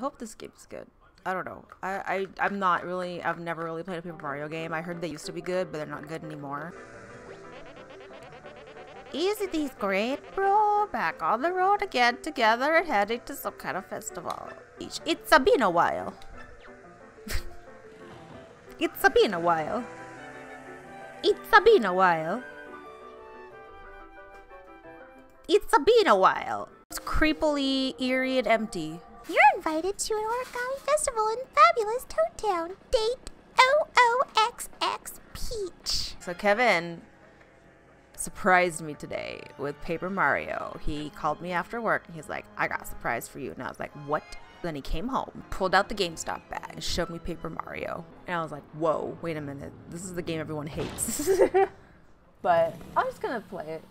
hope this game's good. I don't know. I, I I'm not really. I've never really played a Paper Mario game. I heard they used to be good, but they're not good anymore. Isn't these great, bro? Back on the road again together and heading to some kind of festival. It's a been a while. it's a been a while. It's a been a while. It's a been a while. It's creepily eerie and empty. You're invited to an origami festival in fabulous Toad Town. Date OOXX Peach. So Kevin surprised me today with Paper Mario. He called me after work and he's like, I got a surprise for you. And I was like, what? Then he came home, pulled out the GameStop bag, and showed me Paper Mario. And I was like, whoa, wait a minute. This is the game everyone hates. but I'm just gonna play it.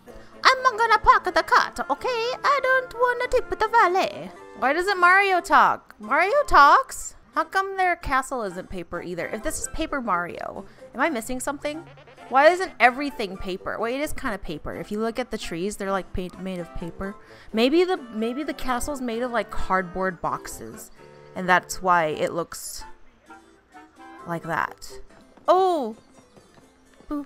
I'm not gonna park the cart, okay? I don't wanna tip the valet. Why doesn't Mario talk? Mario talks? How come their castle isn't paper either? If this is Paper Mario, am I missing something? Why isn't everything paper? Wait, it is kind of paper. If you look at the trees, they're like paint made of paper. Maybe the maybe the castle's made of like cardboard boxes, and that's why it looks like that. Oh, boo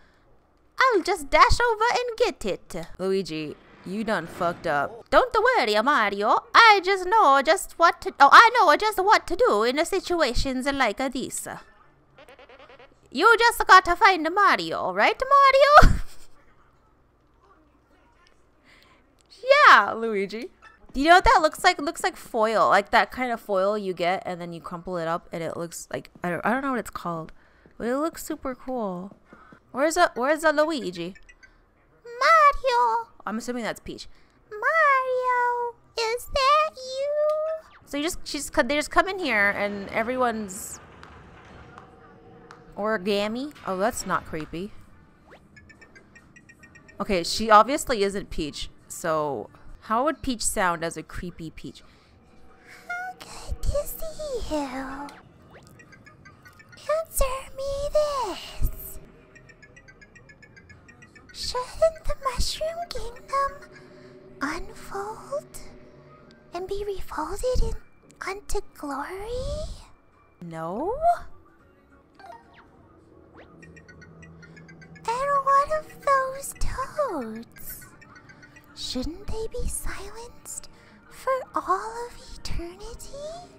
I'll just dash over and get it. Luigi, you done fucked up. Don't worry, Mario. I just know just what to. Oh, I know just what to do in situations like this. You just gotta find Mario, right, Mario? yeah, Luigi. You know what that looks like? It looks like foil, like that kind of foil you get, and then you crumple it up, and it looks like I don't, I don't know what it's called, but it looks super cool. Where's a Where's a Luigi? Mario. I'm assuming that's Peach. Mario, is that you? So you just she's they just come in here, and everyone's Origami? Oh, that's not creepy. Okay, she obviously isn't Peach, so how would Peach sound as a creepy Peach? How good to see you. Answer me this. Shouldn't the Mushroom Kingdom unfold and be refolded in, unto glory? No? And what of those toads? Shouldn't they be silenced for all of eternity?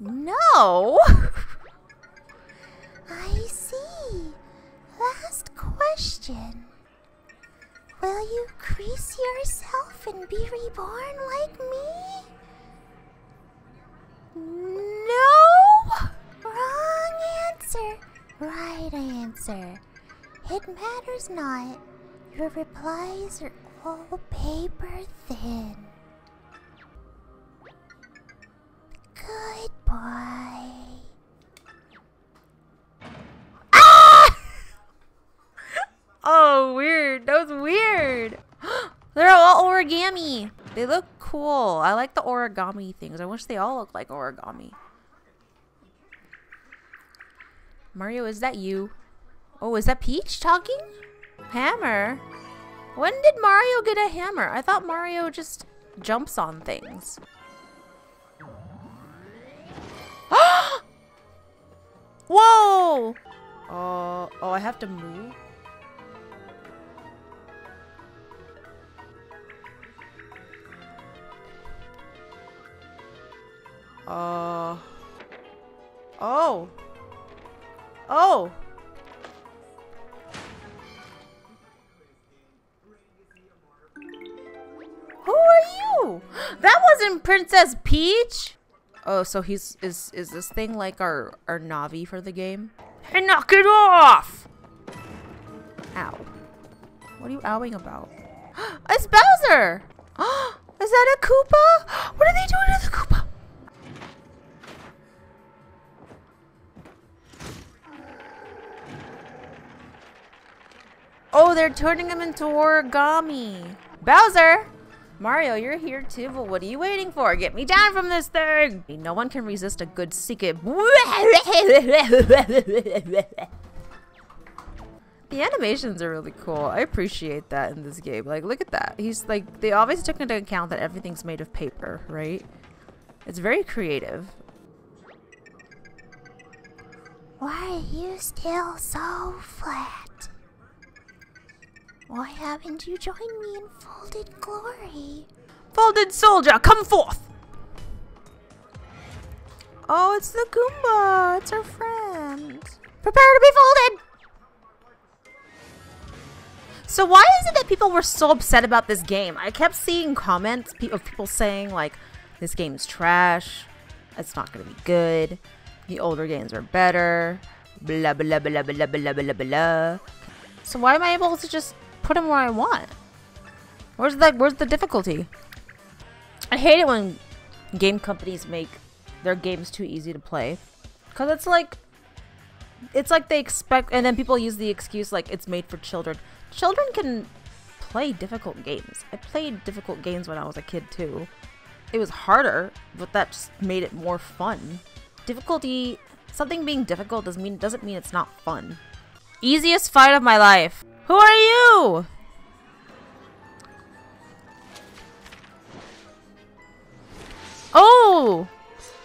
No! I see. Last question. Will you crease yourself and be reborn like me? No! Wrong answer. Right answer. It matters not. Your replies are all paper thin. Origami. They look cool. I like the origami things. I wish they all looked like origami. Mario, is that you? Oh, is that Peach talking? Hammer? When did Mario get a hammer? I thought Mario just jumps on things. Whoa! Oh, oh, I have to move? Uh... Oh! Oh! Who are you? That wasn't Princess Peach! Oh, so he's is is this thing like our our Navi for the game? Hey, knock it off! Ow. What are you owing about? it's Bowser! is that a Koopa? What are they doing to the Koopa? Oh, they're turning him into origami. Bowser! Mario, you're here too, but what are you waiting for? Get me down from this thing! No one can resist a good secret. The animations are really cool. I appreciate that in this game. Like, look at that. He's like, they obviously took into account that everything's made of paper, right? It's very creative. Why are you still so flat? Why haven't you joined me in Folded Glory? Folded soldier, come forth! Oh, it's the Goomba. It's our friend. Prepare to be folded! So why is it that people were so upset about this game? I kept seeing comments of people saying like, this game's trash, it's not gonna be good, the older games are better, blah blah blah blah blah blah blah blah. So why am I able to just put them where I want? Where's the where's the difficulty? I hate it when game companies make their games too easy to play. Cause it's like it's like they expect and then people use the excuse like it's made for children. Children can play difficult games. I played difficult games when I was a kid too. It was harder, but that just made it more fun. Difficulty, something being difficult doesn't mean doesn't mean it's not fun. Easiest fight of my life. Who are you? Oh!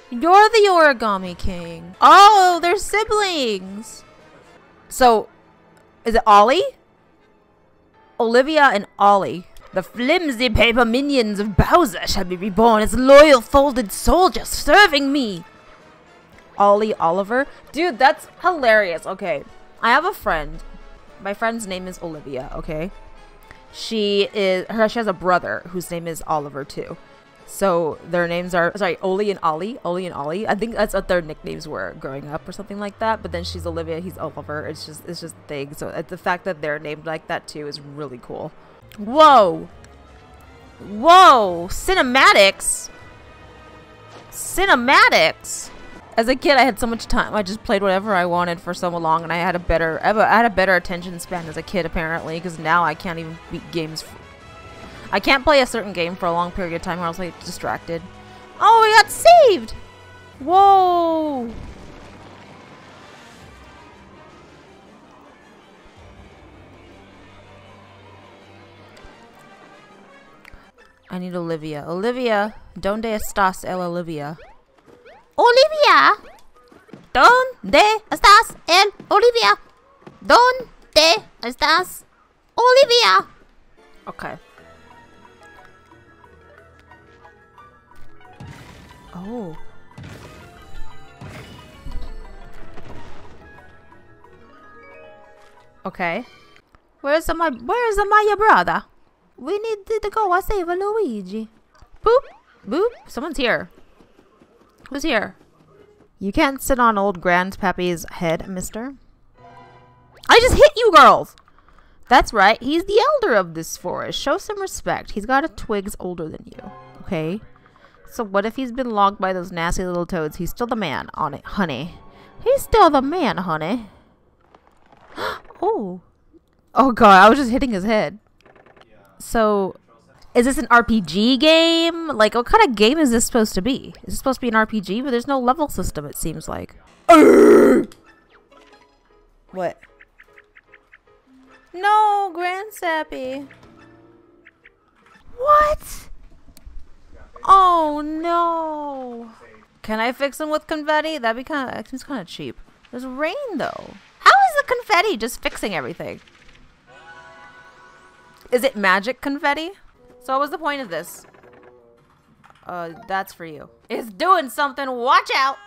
You're the origami king. Oh, they're siblings. So, is it Ollie? Olivia and Ollie. The flimsy paper minions of Bowser shall be reborn as loyal folded soldiers serving me. Ollie Oliver? Dude, that's hilarious. Okay, I have a friend. My friend's name is Olivia, okay? She is her she has a brother whose name is Oliver too. So their names are sorry, Oli and Ollie. Oli and Ollie. I think that's what their nicknames were growing up or something like that. But then she's Olivia, he's Oliver. It's just it's just a thing. So uh, the fact that they're named like that too is really cool. Whoa. Whoa. Cinematics. Cinematics. As a kid, I had so much time. I just played whatever I wanted for so long, and I had a better, I had a better attention span as a kid, apparently. Because now I can't even beat games I can't play a certain game for a long period of time or else I get distracted. Oh, we got saved! Whoa! I need Olivia. Olivia, ¿dónde estás el Olivia? Olivia! ¿Dónde estás el Olivia? ¿Dónde estás Olivia? Okay. Oh. Okay. Where's my Where's my brother? We need to go and save Luigi. Boop, boop. Someone's here. Who's here? You can't sit on old Grandpappy's head, mister. I just hit you girls! That's right, he's the elder of this forest. Show some respect. He's got a twigs older than you. Okay? So what if he's been logged by those nasty little toads? He's still the man on it, honey. He's still the man, honey. oh. Oh god, I was just hitting his head. So, is this an RPG game? Like, what kind of game is this supposed to be? Is this supposed to be an RPG? But there's no level system, it seems like. what? No, Grand Sappy. What? Oh no! Can I fix them with confetti? That'd be kind of seems kind of cheap. There's rain though. How is the confetti just fixing everything? Is it magic confetti? So what was the point of this? Uh, that's for you. It's doing something. Watch out!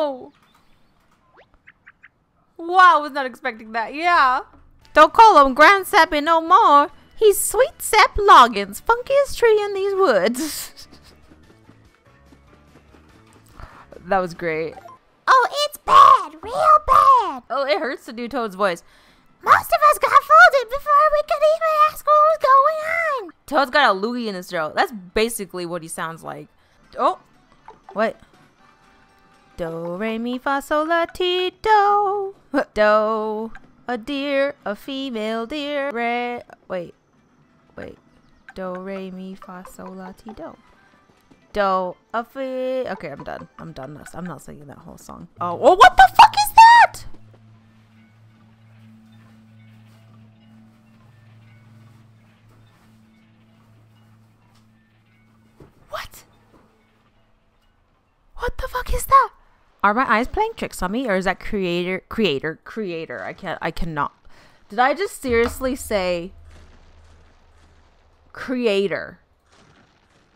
No! Wow, I was not expecting that. Yeah. Don't call him Grand Sappy no more. He's Sweet Sap Loggins, funkiest tree in these woods. that was great. Oh, it's bad, real bad. Oh, it hurts to do Toad's voice. Most of us got folded before we could even ask what was going on. Toad's got a loogie in his throat. That's basically what he sounds like. Oh, what? Do, re, mi, fa, sol, la, ti, do. Do. A deer, a female deer. Re, wait, wait. Do, re, mi, fa, sol, la, ti, do. Do, a fi. Okay, I'm done. I'm done. This. I'm not singing that whole song. Oh, well, what the fuck is that? What? What the fuck is that? Are my eyes playing tricks on me, or is that creator, creator, creator? I can't. I cannot. Did I just seriously say creator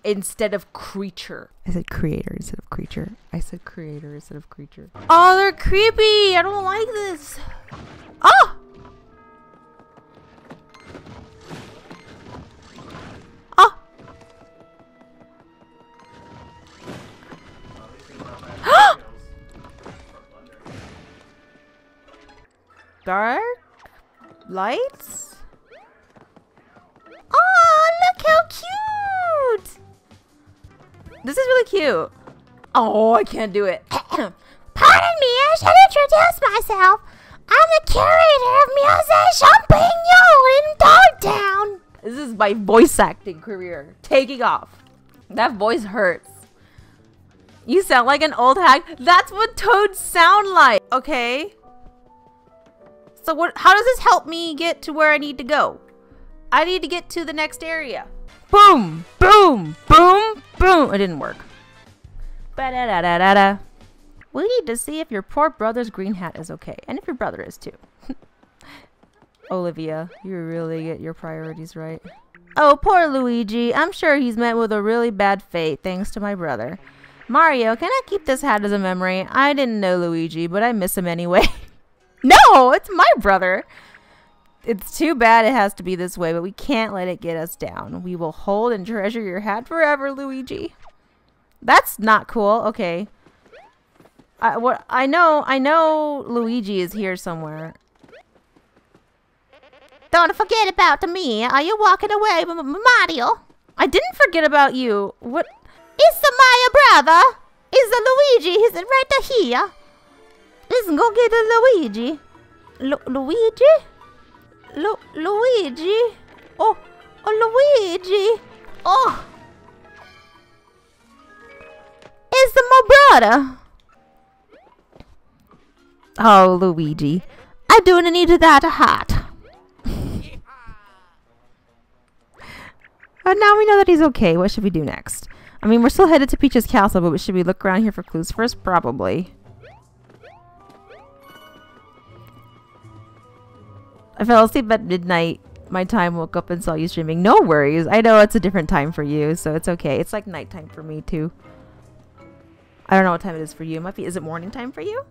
instead of creature? I said creator instead of creature. I said creator instead of creature. Oh, they're creepy. I don't like this. Oh. Dark lights. Oh, look how cute. This is really cute. Oh, I can't do it. Pardon me, I should introduce myself. I'm the curator of Musée Champignon in Toad Town. This is my voice acting career taking off. That voice hurts. You sound like an old hag. That's what toads sound like. Okay. So what how does this help me get to where I need to go? I need to get to the next area. Boom, boom, boom, boom. It didn't work. Ba-da-da-da-da-da. We need to see if your poor brother's green hat is okay. And if your brother is too. Olivia, you really get your priorities right. Oh, poor Luigi. I'm sure he's met with a really bad fate thanks to my brother. Mario, can I keep this hat as a memory? I didn't know Luigi, but I miss him anyway. no, it's my brother. It's too bad it has to be this way, but we can't let it get us down. We will hold and treasure your hat forever, Luigi. That's not cool. Okay. I, what I know, I know Luigi is here somewhere. Don't forget about me. Are you walking away, Mario? I didn't forget about you. What? It's the my brother. It's the Luigi. He's right here. Let's go get the Luigi. Lu Luigi? Lu Luigi? Oh, oh, Luigi. Oh. It's the my brother. Oh, Luigi. I don't need that hat. But now we know that he's okay. What should we do next? I mean, we're still headed to Peach's castle, but should we look around here for clues first? Probably. I fell asleep at midnight. My time woke up and saw you streaming. No worries. I know it's a different time for you, so it's okay. It's like nighttime for me, too. I don't know what time it is for you. It might be. Is it morning time for you?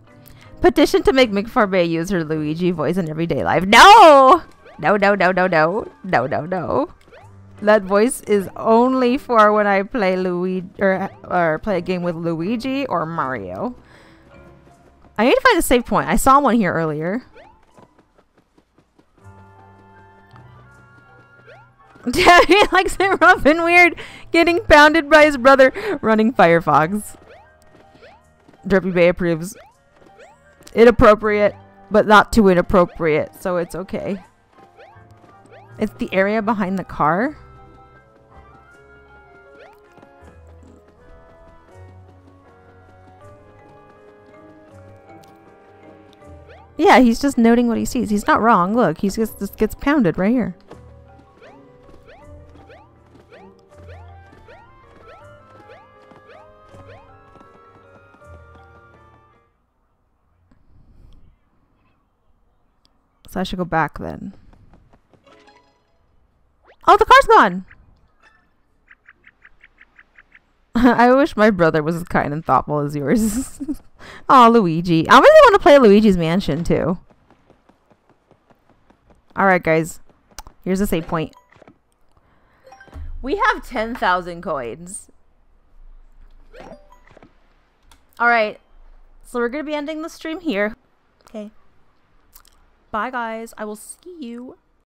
Petition to make McFarbe use her Luigi voice in everyday life. No! No, no, no, no, no. No, no, no. That voice is only for when I play Luigi or, or play a game with Luigi or Mario. I need to find a save point. I saw one here earlier. Daddy likes it rough and weird, getting pounded by his brother, running Firefox. Derpy Bay approves. Inappropriate, but not too inappropriate, so it's okay. It's the area behind the car. Yeah, he's just noting what he sees. He's not wrong. Look, he just, just gets pounded right here. So I should go back then. Oh, the car's gone! I wish my brother was as kind and thoughtful as yours. Oh, Luigi. I really want to play Luigi's Mansion too. Alright, guys. Here's a save point. We have 10,000 coins. Alright. So we're going to be ending the stream here. Okay. Bye, guys. I will see you